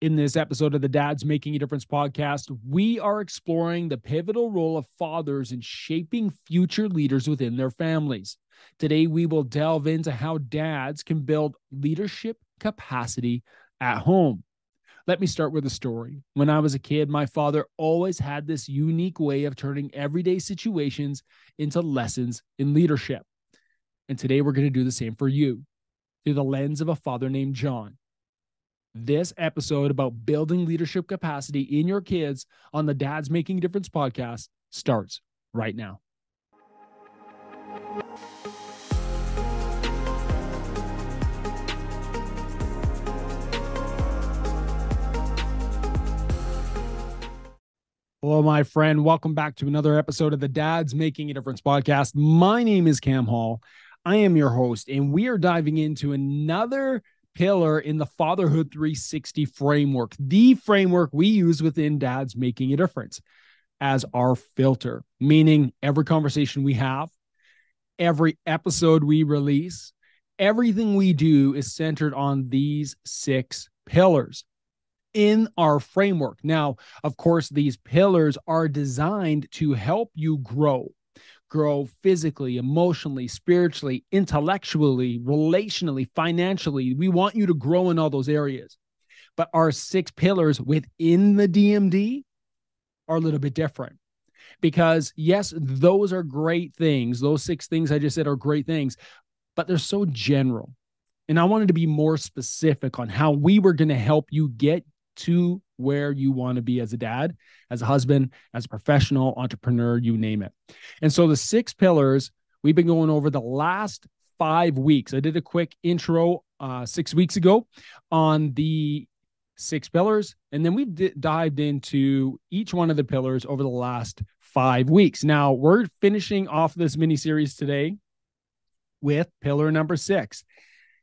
In this episode of the Dads Making a Difference podcast, we are exploring the pivotal role of fathers in shaping future leaders within their families. Today, we will delve into how dads can build leadership capacity at home. Let me start with a story. When I was a kid, my father always had this unique way of turning everyday situations into lessons in leadership. And today, we're going to do the same for you through the lens of a father named John. This episode about building leadership capacity in your kids on the Dads Making a Difference podcast starts right now. Hello, my friend. Welcome back to another episode of the Dads Making a Difference podcast. My name is Cam Hall. I am your host, and we are diving into another pillar in the Fatherhood 360 framework, the framework we use within Dads Making a Difference as our filter, meaning every conversation we have, every episode we release, everything we do is centered on these six pillars in our framework. Now, of course, these pillars are designed to help you grow grow physically, emotionally, spiritually, intellectually, relationally, financially. We want you to grow in all those areas. But our six pillars within the DMD are a little bit different. Because, yes, those are great things. Those six things I just said are great things, but they're so general. And I wanted to be more specific on how we were going to help you get to where you want to be as a dad, as a husband, as a professional, entrepreneur, you name it. And so the six pillars we've been going over the last five weeks. I did a quick intro uh, six weeks ago on the six pillars, and then we've d- dived into each one of the pillars over the last five weeks. Now we're finishing off this mini series today with pillar number six.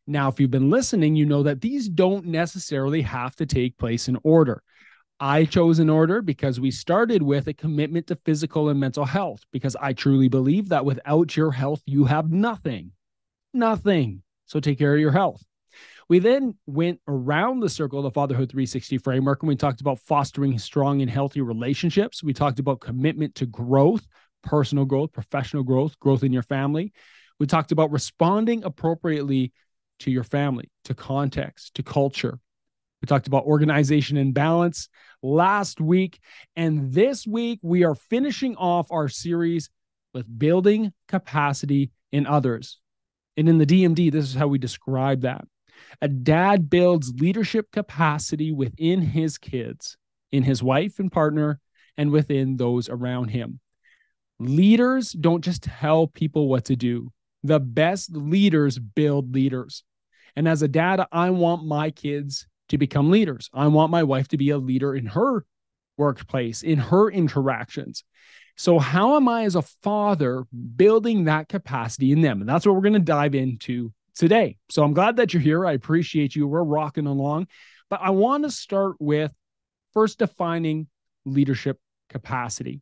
Now, if you've been listening, you know that these don't necessarily have to take place in order. I chose an order because we started with a commitment to physical and mental health, because I truly believe that without your health, you have nothing. Nothing. So take care of your health. We then went around the circle of the Fatherhood 360 framework and we talked about fostering strong and healthy relationships. We talked about commitment to growth, personal growth, professional growth, growth in your family. We talked about responding appropriately to your family, to context, to culture. We talked about organization and balance last week. And this week, we are finishing off our series with building capacity in others. And in the DMD, this is how we describe that. A dad builds leadership capacity within his kids, in his wife and partner, and within those around him. Leaders don't just tell people what to do, the best leaders build leaders. And as a dad, I want my kids to become leaders. I want my wife to be a leader in her workplace, in her interactions. So, how am I as a father building that capacity in them? And that's what we're going to dive into today. So, I'm glad that you're here. I appreciate you. We're rocking along. But I want to start with first defining leadership capacity.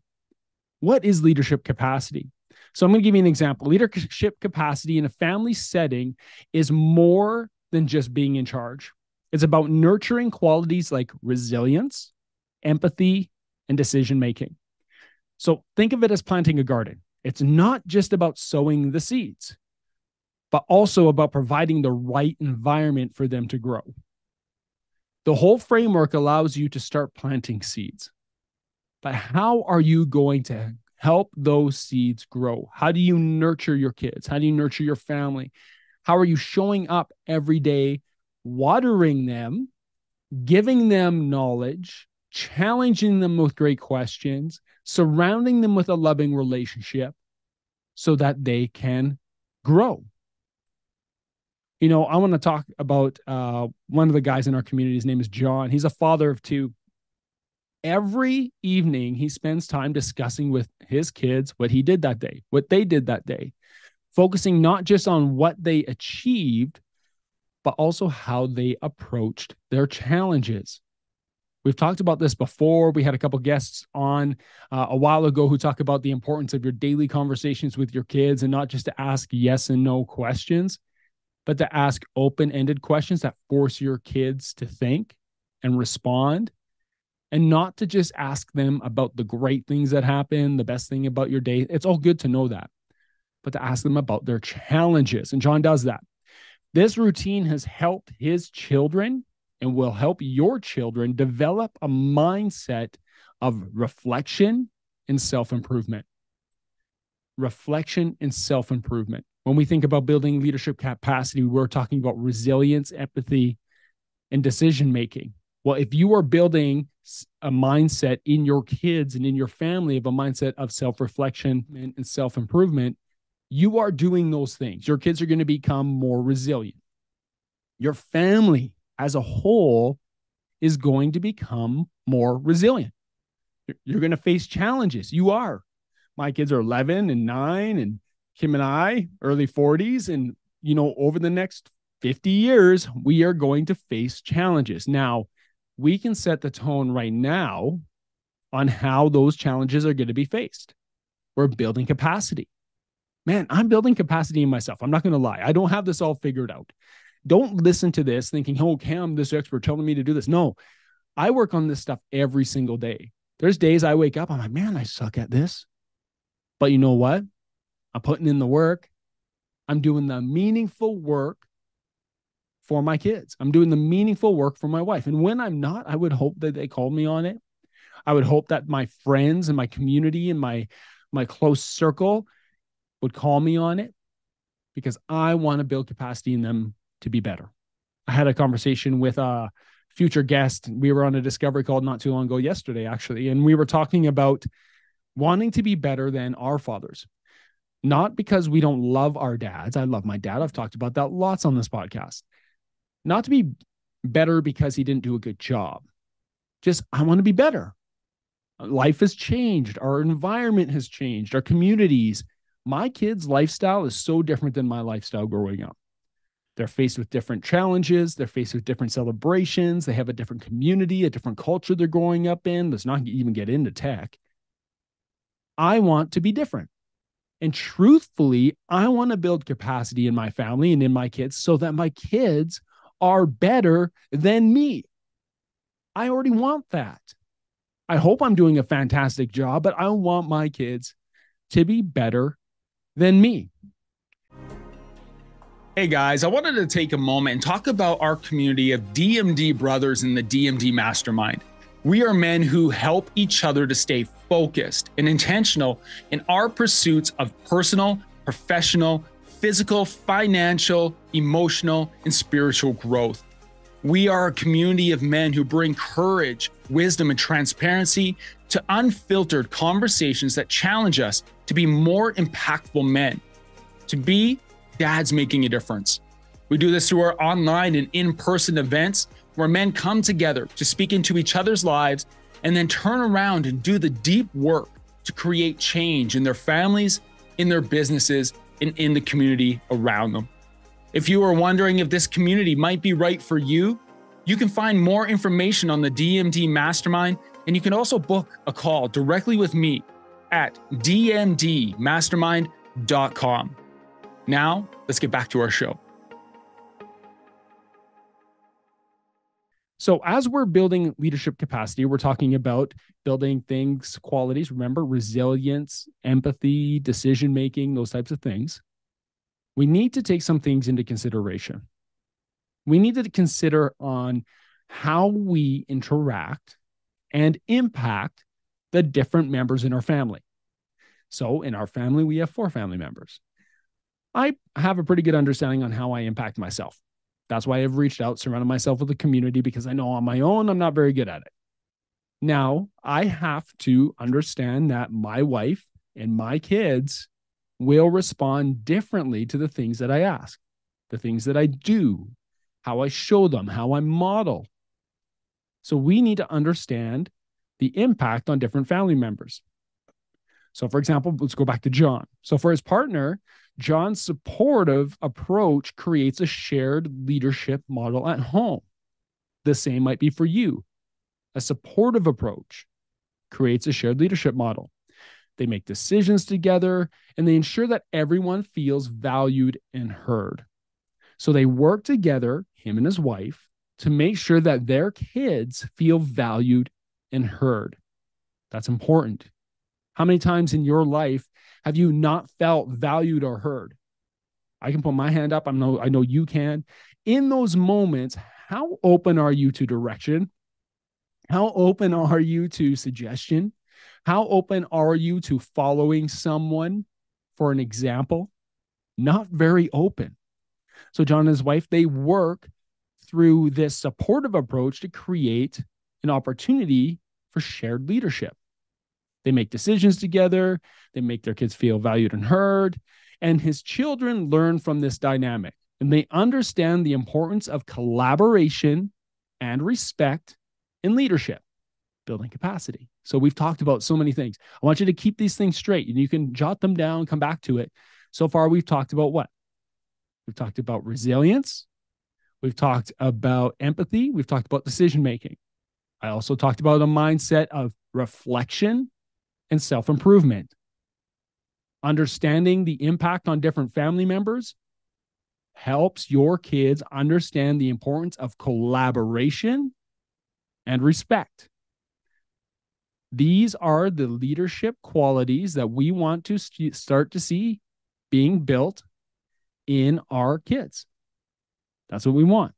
What is leadership capacity? So I'm going to give you an example. Leadership capacity in a family setting is more than just being in charge. It's about nurturing qualities like resilience, empathy, and decision making. So think of it as planting a garden. It's not just about sowing the seeds, but also about providing the right environment for them to grow. The whole framework allows you to start planting seeds. But how are you going to help those seeds grow? How do you nurture your kids? How do you nurture your family? How are you showing up every day, watering them, giving them knowledge, challenging them with great questions, surrounding them with a loving relationship so that they can grow? You know, I want to talk about uh, one of the guys in our community. His name is John. He's a father of two every evening he spends time discussing with his kids what he did that day, what they did that day, focusing not just on what they achieved, but also how they approached their challenges. We've talked about this before. We had a couple guests on uh, a while ago who talk about the importance of your daily conversations with your kids and not just to ask yes and no questions, but to ask open ended questions that force your kids to think and respond and not to just ask them about the great things that happen, the best thing about your day. It's all good to know that, but to ask them about their challenges. And John does that. This routine has helped his children and will help your children develop a mindset of reflection and self improvement. Reflection and self improvement. When we think about building leadership capacity, we're talking about resilience, empathy, and decision making. Well, if you are building a mindset in your kids and in your family of a mindset of self reflection and self improvement, you are doing those things. Your kids are going to become more resilient. Your family as a whole is going to become more resilient. You're going to face challenges. You are. My kids are 11 and 9 and Kim and I early 40s and you know over the next 50 years we are going to face challenges. Now, we can set the tone right now on how those challenges are going to be faced. We're building capacity. Man, I'm building capacity in myself. I'm not going to lie. I don't have this all figured out. Don't listen to this thinking, oh, Cam, this expert telling me to do this. No, I work on this stuff every single day. There's days I wake up, I'm like, man, I suck at this. But you know what? I'm putting in the work. I'm doing the meaningful work for my kids. I'm doing the meaningful work for my wife. And when I'm not, I would hope that they call me on it. I would hope that my friends and my community and my my close circle would call me on it because I want to build capacity in them to be better. I had a conversation with a future guest. We were on a discovery call not too long ago, yesterday, actually, and we were talking about wanting to be better than our fathers. Not because we don't love our dads. I love my dad. I've talked about that lots on this podcast. Not to be better because he didn't do a good job. Just, I want to be better. Life has changed. Our environment has changed. Our communities. My kids' lifestyle is so different than my lifestyle growing up. They're faced with different challenges. They're faced with different celebrations. They have a different community, a different culture they're growing up in. Let's not even get into tech. I want to be different. And truthfully, I want to build capacity in my family and in my kids so that my kids are better than me. I already want that. I hope I'm doing a fantastic job, but I want my kids to be better than me. Hey guys, I wanted to take a moment and talk about our community of DMD brothers in the DMD Mastermind. We are men who help each other to stay focused and intentional in our pursuits of personal, professional, physical, financial, emotional, and spiritual growth. We are a community of men who bring courage, wisdom, and transparency to unfiltered conversations that challenge us to be more impactful men, to be dads making a difference. We do this through our online and in person events where men come together to speak into each other's lives and then turn around and do the deep work to create change in their families, in their businesses, and in the community around them. If you are wondering if this community might be right for you, you can find more information on the DMD Mastermind, and you can also book a call directly with me at dmdmastermind.com. Now, let's get back to our show. So, as we're building leadership capacity, we're talking about building things, qualities, remember resilience, empathy, decision making, those types of things. We need to take some things into consideration. We need to consider on how we interact and impact the different members in our family. So, in our family, we have four family members. I have a pretty good understanding on how I impact myself. That's why I've reached out, surrounded myself with a community because I know on my own, I'm not very good at it. Now, I have to understand that my wife and my kids will respond differently to the things that I ask, the things that I do, how I show them, how I model. So we need to understand the impact on different family members. So, for example, let's go back to John. So, for his partner, John's supportive approach creates a shared leadership model at home. The same might be for you. A supportive approach creates a shared leadership model. They make decisions together and they ensure that everyone feels valued and heard. So they work together, him and his wife, to make sure that their kids feel valued and heard. That's important. How many times in your life have you not felt valued or heard? I can put my hand up. I know I know you can. In those moments, how open are you to direction? How open are you to suggestion? How open are you to following someone for an example? Not very open. So John and his wife, they work through this supportive approach to create an opportunity for shared leadership. They make decisions together, they make their kids feel valued and heard, and his children learn from this dynamic and they understand the importance of collaboration and respect in leadership, building capacity. So we've talked about so many things. I want you to keep these things straight and you can jot them down, come back to it. So far, we've talked about what? We've talked about resilience. We've talked about empathy. We've talked about decision making. I also talked about a mindset of reflection and self improvement. Understanding the impact on different family members helps your kids understand the importance of collaboration and respect. These are the leadership qualities that we want to st- start to see being built in our kids. That's what we want.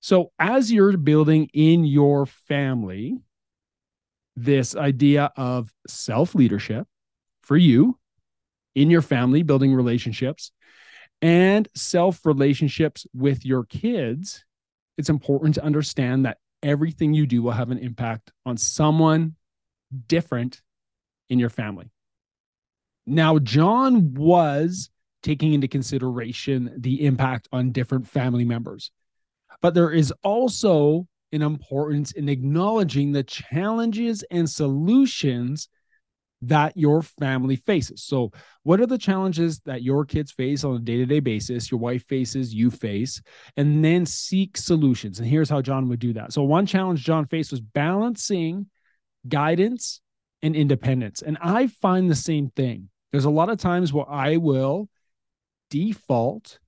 So, as you're building in your family this idea of self leadership for you in your family, building relationships and self relationships with your kids, it's important to understand that everything you do will have an impact on someone different in your family. Now, John was taking into consideration the impact on different family members, but there is also an importance in acknowledging the challenges and solutions that your family faces. So, what are the challenges that your kids face on a day to day basis, your wife faces, you face, and then seek solutions? And here's how John would do that. So, one challenge John faced was balancing guidance and independence. And I find the same thing. There's a lot of times where I will default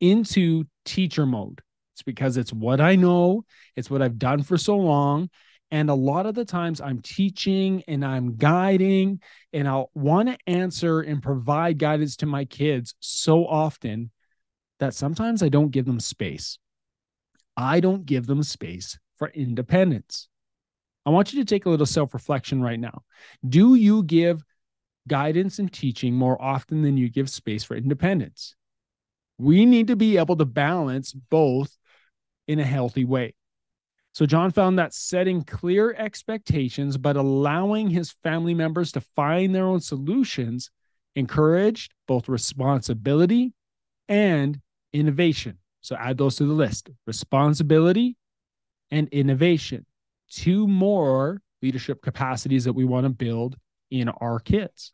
into teacher mode. It's because it's what I know, it's what I've done for so long. And a lot of the times I'm teaching and I'm guiding, and I'll want to answer and provide guidance to my kids so often that sometimes I don't give them space. I don't give them space for independence. I want you to take a little self reflection right now. Do you give guidance and teaching more often than you give space for independence? We need to be able to balance both in a healthy way. So John found that setting clear expectations, but allowing his family members to find their own solutions encouraged both responsibility and innovation. So add those to the list responsibility and innovation. Two more leadership capacities that we want to build in our kids.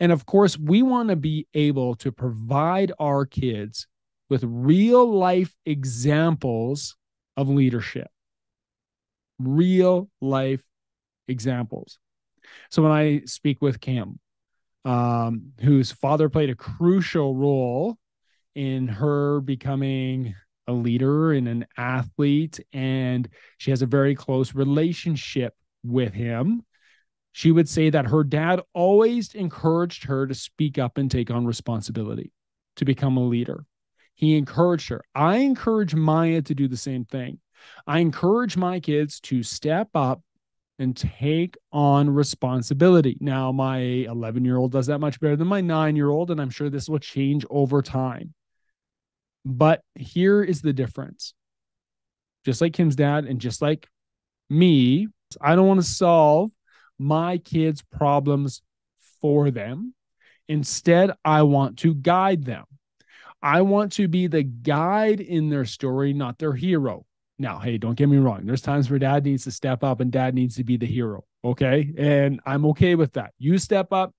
And of course, we want to be able to provide our kids with real life examples of leadership real life examples. So when I speak with Cam, um, whose father played a crucial role in her becoming a leader and an athlete, and she has a very close relationship with him. She would say that her dad always encouraged her to speak up and take on responsibility, to become a leader. He encouraged her. I encourage Maya to do the same thing. I encourage my kids to step up and take on responsibility. Now, my 11 year old does that much better than my nine year old, and I'm sure this will change over time. But here is the difference. Just like Kim's dad, and just like me, I don't want to solve my kids' problems for them. Instead, I want to guide them. I want to be the guide in their story, not their hero. Now, hey, don't get me wrong. There's times where dad needs to step up and dad needs to be the hero. Okay. And I'm okay with that. You step up,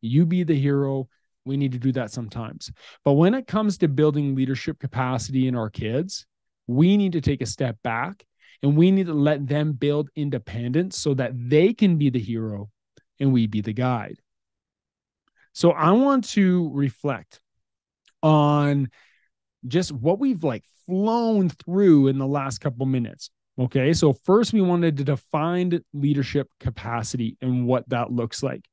you be the hero. We need to do that sometimes. But when it comes to building leadership capacity in our kids, we need to take a step back and we need to let them build independence so that they can be the hero and we be the guide. So I want to reflect on just what we've like flown through in the last couple minutes. Okay. So, first, we wanted to define leadership capacity and what that looks like.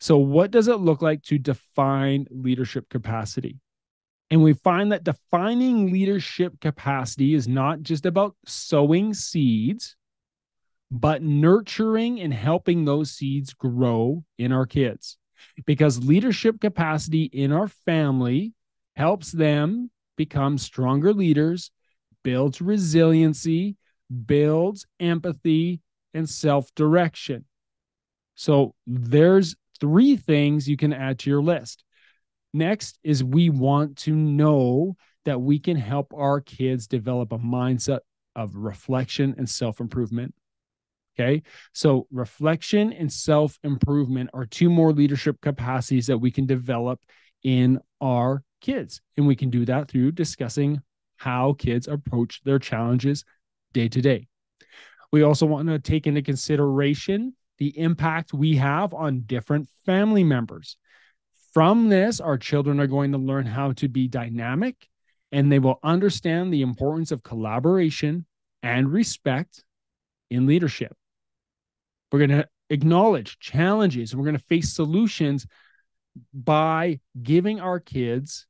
So, what does it look like to define leadership capacity? And we find that defining leadership capacity is not just about sowing seeds, but nurturing and helping those seeds grow in our kids. Because leadership capacity in our family helps them become stronger leaders, builds resiliency, builds empathy and self direction. So there's three things you can add to your list. Next is we want to know that we can help our kids develop a mindset of reflection and self improvement. Okay. So, reflection and self improvement are two more leadership capacities that we can develop in our kids. And we can do that through discussing how kids approach their challenges day to day. We also want to take into consideration the impact we have on different family members. From this, our children are going to learn how to be dynamic and they will understand the importance of collaboration and respect in leadership. We're going to acknowledge challenges and we're going to face solutions by giving our kids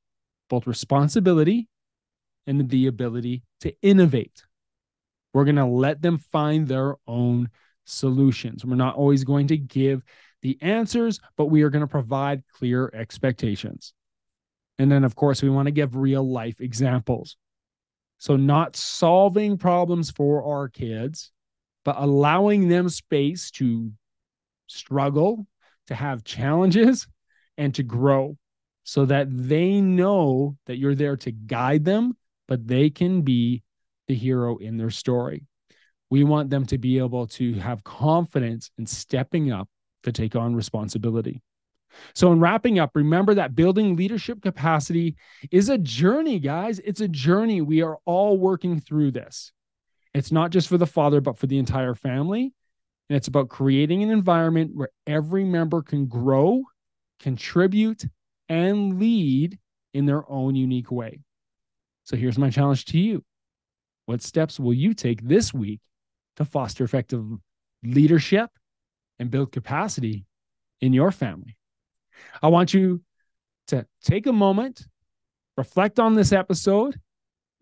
both responsibility and the ability to innovate. We're going to let them find their own solutions. We're not always going to give the answers, but we are going to provide clear expectations. And then, of course, we want to give real life examples. So, not solving problems for our kids, but allowing them space to struggle, to have challenges, and to grow so that they know that you're there to guide them, but they can be the hero in their story. We want them to be able to have confidence in stepping up to take on responsibility. So, in wrapping up, remember that building leadership capacity is a journey, guys. It's a journey. We are all working through this. It's not just for the father, but for the entire family. And it's about creating an environment where every member can grow, contribute, and lead in their own unique way. So, here's my challenge to you What steps will you take this week to foster effective leadership and build capacity in your family. I want you to take a moment, reflect on this episode,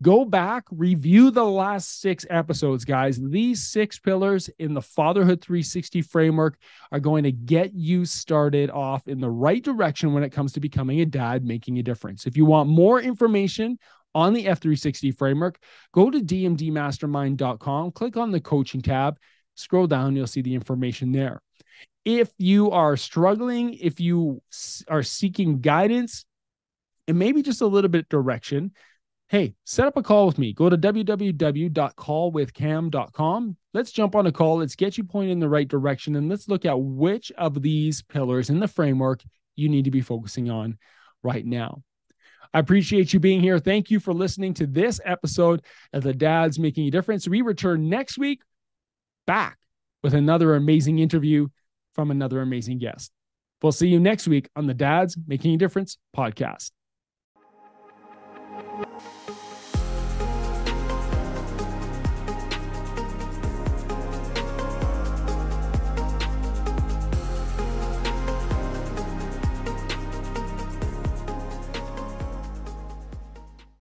go back, review the last six episodes, guys. These six pillars in the Fatherhood 360 framework are going to get you started off in the right direction when it comes to becoming a dad, making a difference. If you want more information on the F360 framework, go to dmdmastermind.com, click on the coaching tab, scroll down, you'll see the information there. If you are struggling, if you are seeking guidance and maybe just a little bit direction, hey, set up a call with me. Go to www.callwithcam.com. Let's jump on a call. Let's get you pointed in the right direction and let's look at which of these pillars in the framework you need to be focusing on right now. I appreciate you being here. Thank you for listening to this episode of The Dads Making a Difference. We return next week back with another amazing interview from another amazing guest. We'll see you next week on the Dads Making a Difference podcast.